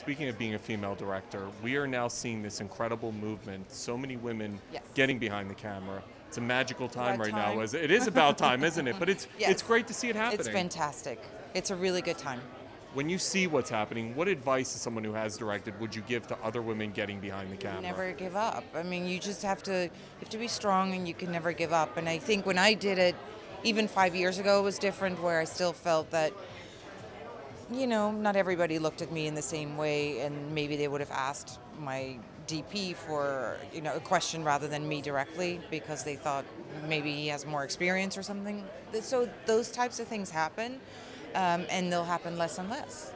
Speaking of being a female director, we are now seeing this incredible movement. So many women Yes. getting behind the camera. It's a magical time About right time. now. As it is about time, isn't it? But it's Yes. it's great to see it happening. It's fantastic. It's a really good time. When you see what's happening, what advice, as someone who has directed, would you give to other women getting behind the camera? Never give up. I mean, you just have to you have to be strong, and you can never give up. And I think when I did it, even five years ago, it was different, where I still felt that, you know, not everybody looked at me in the same way, and maybe they would have asked my DP for you know a question rather than me directly because they thought maybe he has more experience or something. So those types of things happen, um, and they'll happen less and less.